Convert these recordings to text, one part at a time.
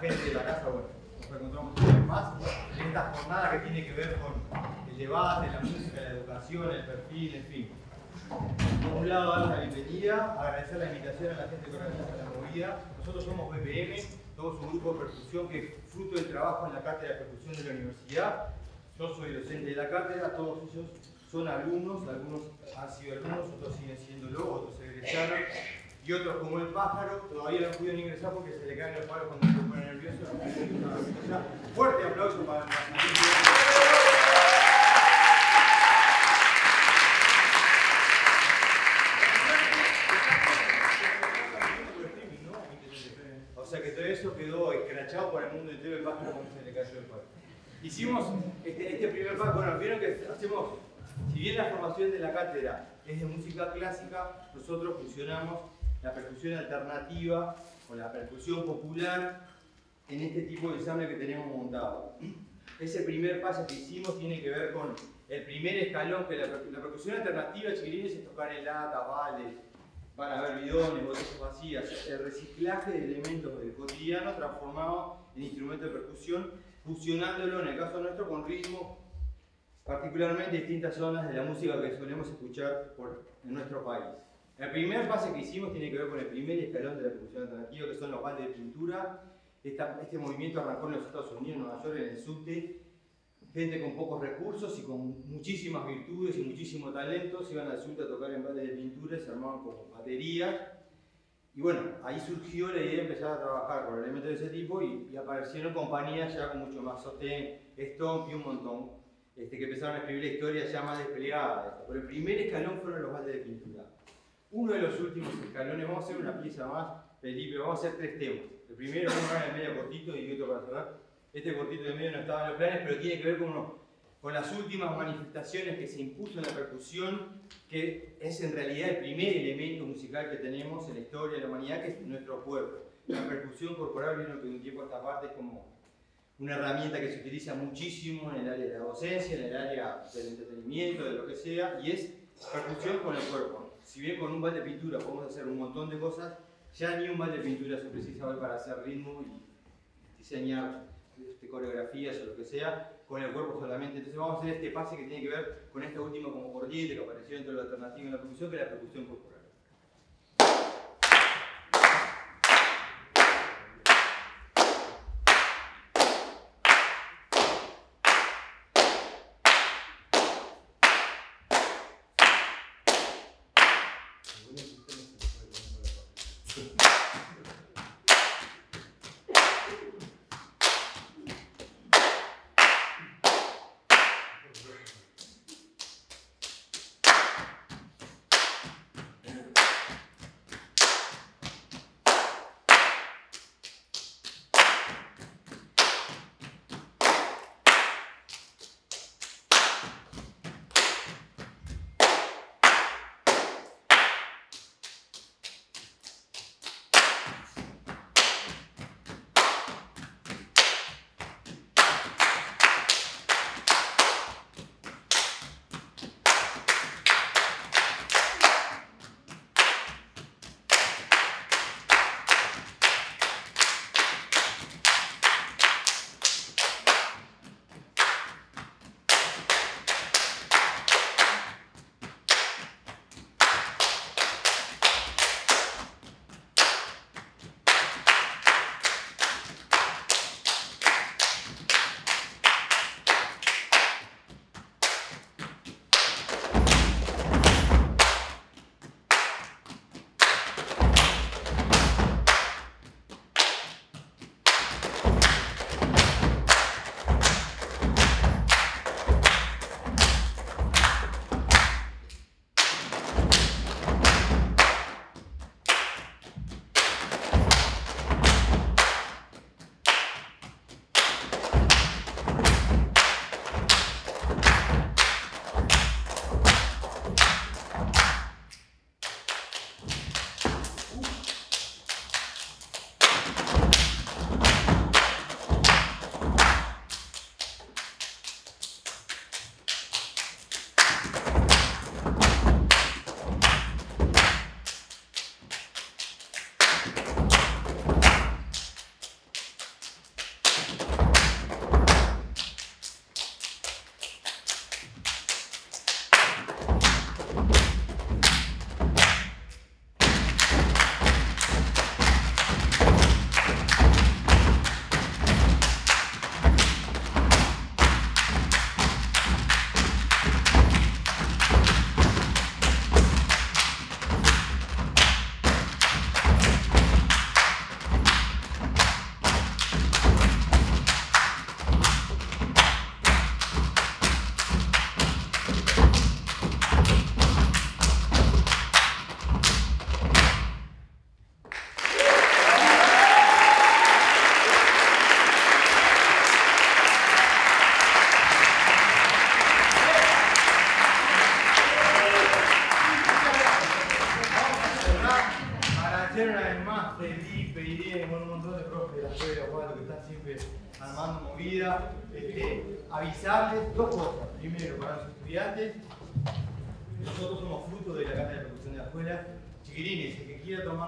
Gente de la casa, bueno, nos encontramos una vez más en esta jornada que tiene que ver con el debate, la música, la educación, el perfil, en fin. Por un lado, dar la bienvenida, agradecer la invitación a la gente que organiza la movida. Nosotros somos BPM, somos un grupo de percusión que fruto del trabajo en la cátedra de percusión de la universidad. Yo soy docente de la cátedra, todos ellos son alumnos, algunos han sido alumnos, otros siguen siéndolo, otros egresaron, y otros como el pájaro todavía no pudieron ingresar porque se le caen los palos cuando se pone nervioso. Fuerte aplauso para el O sea que todo eso quedó escrachado por el mundo entero el pájaro cuando se le cayó el palo. Hicimos este, este primer paso, bueno, vieron que hacemos si bien la formación de la cátedra es de música clásica, nosotros funcionamos la percusión alternativa o la percusión popular en este tipo de ensamble que tenemos montado. Ese primer paso que hicimos tiene que ver con el primer escalón, que la, percusión alternativa, chiquilines, es tocar en lata, vales, van a haber bidones, botellas vacías, el reciclaje de elementos del cotidiano transformado en instrumento de percusión, fusionándolo, en el caso nuestro, con ritmos particularmente distintas zonas de la música que solemos escuchar en nuestro país. El primer pase que hicimos tiene que ver con el primer escalón de la percusión alternativa, que son los baldes de pintura. este movimiento arrancó en los Estados Unidos, en Nueva York, en el subte. Gente con pocos recursos y con muchísimas virtudes y muchísimo talento se iban al subte a tocar en baldes de pintura, se armaban como baterías. Y bueno, ahí surgió la idea de empezar a trabajar con elementos de ese tipo y, y aparecieron compañías ya con mucho más sostén, Stomp y un montón este, que empezaron a escribir la historia ya más desplegada. Pero el primer escalón fueron los baldes de pintura. Uno de los últimos escalones, vamos a hacer una pieza más, Felipe, vamos a hacer tres temas. El primero, a el medio cortito y otro para cerrar. Este cortito de medio no estaba en los planes, pero tiene que ver con, con las últimas manifestaciones que se impuso en la percusión, que es en realidad el primer elemento musical que tenemos en la historia de la humanidad, que es nuestro cuerpo. La percusión corporal vino que de un tiempo a esta parte es como una herramienta que se utiliza muchísimo en el área de la docencia, en el área del entretenimiento, de lo que sea, y es percusión con el cuerpo. Si bien con un balde de pintura podemos hacer un montón de cosas, ya ni un balde de pintura se precisa hoy para hacer ritmo y diseñar este, coreografías o lo que sea, con el cuerpo solamente. Entonces vamos a hacer este pase que tiene que ver con esta última como corriente que apareció dentro de la alternativa en la percusión, que es la percusión corporal.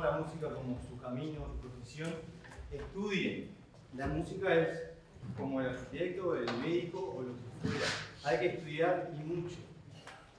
La música como su camino, su profesión, estudien. La música es como el arquitecto, el médico o lo que fuera. Hay que estudiar y mucho.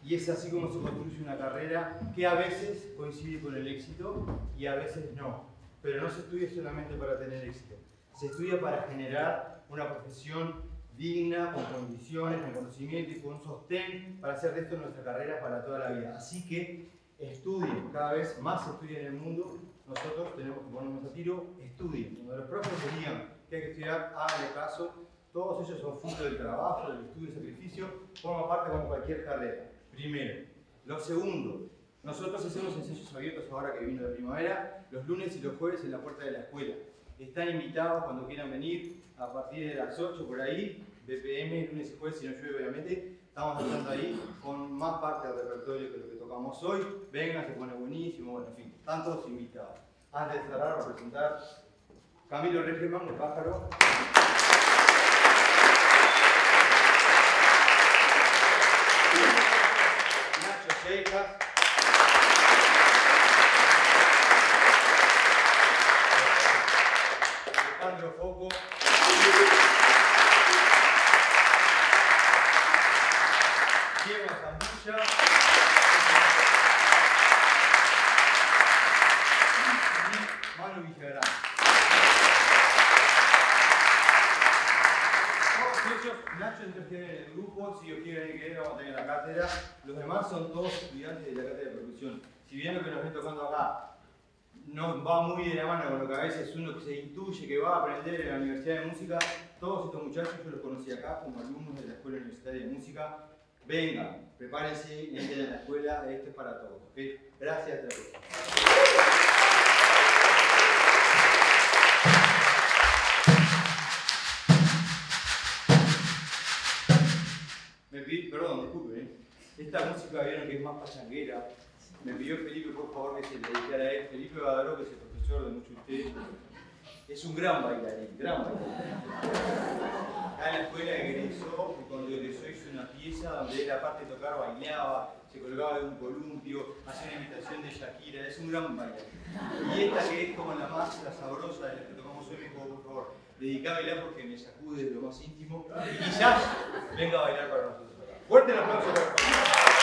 Y es así como se construye una carrera que a veces coincide con el éxito y a veces no. Pero no se estudia solamente para tener éxito. Se estudia para generar una profesión digna, con condiciones, con conocimiento y con sostén para hacer de esto nuestra carrera para toda la vida. Así que estudien, cada vez más se estudia en el mundo, nosotros tenemos que ponernos a tiro, estudien. Cuando los profes digan que hay que estudiar, háganle caso, todos ellos son fruto del trabajo, del estudio y sacrificio, forman parte como cualquier carrera. Primero. Lo segundo, nosotros hacemos ensayos abiertos ahora que vino de primavera, los lunes y los jueves en la puerta de la escuela. Están invitados cuando quieran venir a partir de las 8 por ahí, BPM, lunes y jueves, si no llueve obviamente. Estamos hablando ahí con más parte del repertorio que lo que tocamos hoy. Vengan, se pone buenísimo, bueno, en fin, están todos invitados. Antes de cerrar, a presentar Camilo Regeman, el pájaro. Nacho Seijas. Alejandro Foco. Diego Zambulla. Y Manu Villagrán. Todos ellos, Nacho interfiere en el grupo, si ellos quieren que vamos a tener la cátedra. Los demás son todos estudiantes de la cátedra de percusión. Si bien lo que nos ven tocando acá no va muy de la mano con lo que a veces uno se intuye que va a aprender en la Universidad de Música, todos estos muchachos yo los conocí acá como alumnos de la Escuela Universitaria de Música. Vengan, prepárense, entren a la escuela, esto es para todos. ¿ok? Gracias, hasta la próxima. Perdón, disculpe, ¿eh? esta música vieron que es más pachanguera. Me pidió Felipe, por favor, que se le dedicara a él. Felipe Badaró, que es el profesor de muchos de ustedes, es un gran bailarín, gran bailarín. Acá en la escuela egresó, y cuando egresó hizo una pieza donde él, aparte de tocar, bailaba, se colgaba de un columpio, hacía una imitación de Shakira, es un gran bailarín. Y esta que es como la más, la sabrosa de las que tocamos hoy, me dijo, por favor, dedicá a bailar porque me sacude de lo más íntimo y quizás venga a bailar para nosotros. Fuerte el aplauso para